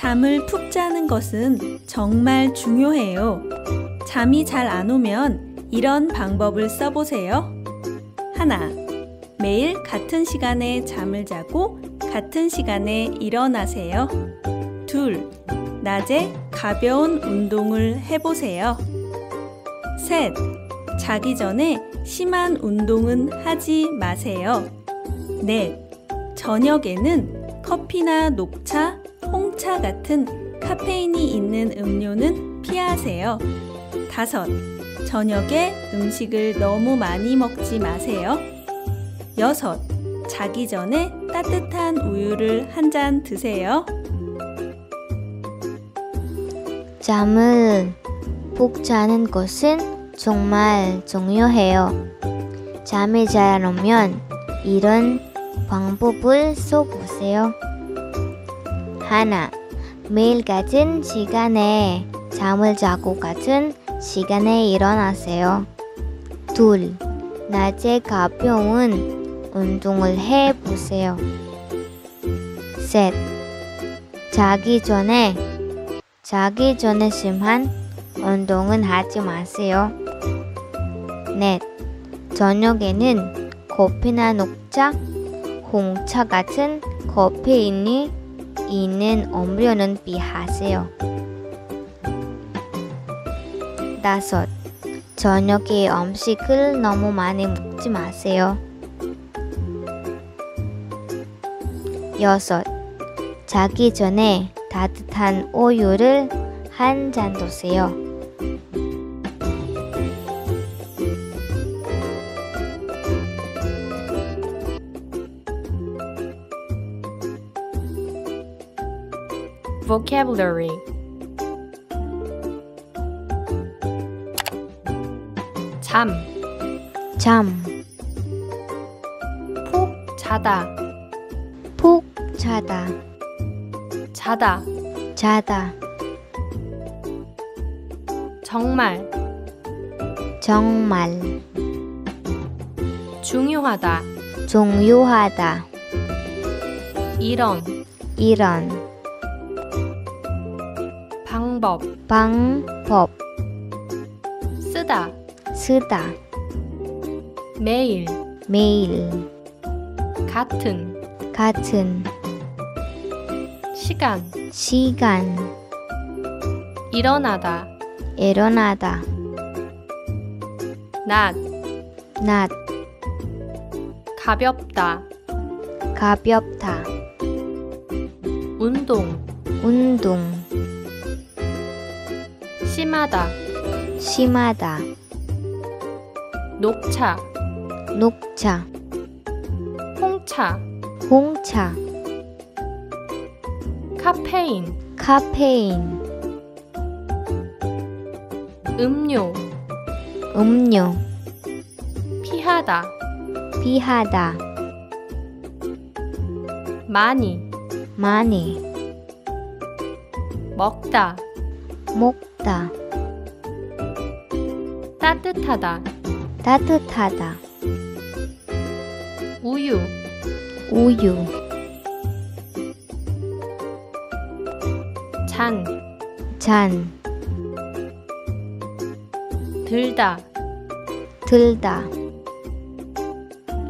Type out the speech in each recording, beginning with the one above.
잠을 푹 자는 것은 정말 중요해요. 잠이 잘 안 오면 이런 방법을 써보세요. 하나, 매일 같은 시간에 잠을 자고 같은 시간에 일어나세요. 둘, 낮에 가벼운 운동을 해보세요. 셋, 자기 전에 심한 운동은 하지 마세요. 넷, 저녁에는 커피나 녹차, 홍 차 같은 카페인이 있는 음료는 피하세요. 다섯, 저녁에 음식을 너무 많이 먹지 마세요. 여섯, 자기 전에 따뜻한 우유를 한 잔 드세요. 잠을 푹 자는 것은 정말 중요해요. 잠이 잘 오면 이런 방법을 써보세요. 하나, 매일 같은 시간에 잠을 자고 같은 시간에 일어나세요. 둘, 낮에 가벼운 운동을 해 보세요. 셋, 자기 전에 자기 전에 심한 운동은 하지 마세요. 넷, 저녁에는 커피나 녹차, 홍차 같은 커피인이 있는 음료는 피하세요. 다섯, 저녁에 음식을 너무 많이 먹지 마세요. 여섯, 자기 전에 따뜻한 우유를 한 잔 드세요. Vocabulary. 잠, 잠, 푹 자다, 푹 자다, 자다, 자다, 정말, 정말. 중요하다, 중요하다. 이런, 이런 방법, 방법. 쓰다, 쓰다. 매일, 매일. 같은, 같은. 시간, 시간. 일어나다, 일어나다. 낮, 낮. 가볍다, 가볍다. 운동, 운동 심하다, 심하다. 녹차, 녹차. 홍차, 홍차. 카페인, 카페인. 음료, 음료. 피하다, 피하다. 많이, 많이. 먹다, 먹다. 따뜻하다, 따뜻하다. 우유, 우유. 잔, 잔. 들다, 들다.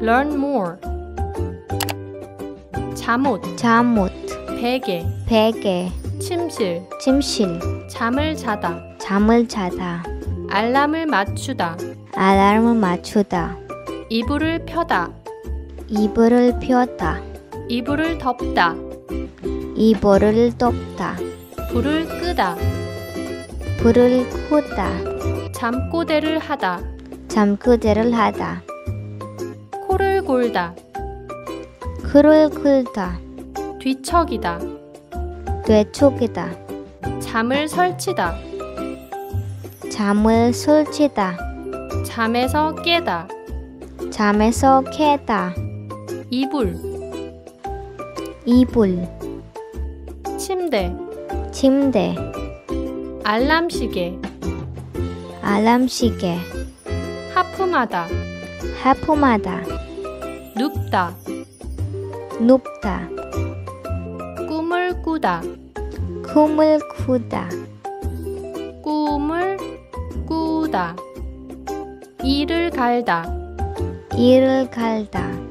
learn more, 잠옷, 잠옷. 베개, 베개. 침실, 침실 잠을 자다, 잠을 자다. 알람을 맞추다, 알람을 맞추다. 이불을 펴다, 이불을 펴다. 이불을 덮다, 이불을 덮다. 불을 끄다, 불을 끄다. 잠꼬대를 하다, 잠그대를 하다. 코를 골다, 글을 긁다. 뒤척이다, 되촉이다 잠을 설치다, 잠을 설치다. 잠에서 깨다, 잠에서 깨다. 이불, 이불. 침대, 침대. 알람 시계, 알람 시계. 하품하다, 하품하다. 눕다, 눕다. 꿈을 꾸다, 꿈을 꾸다. 꿈을 꾸다. 이를 갈다. 이를 갈다.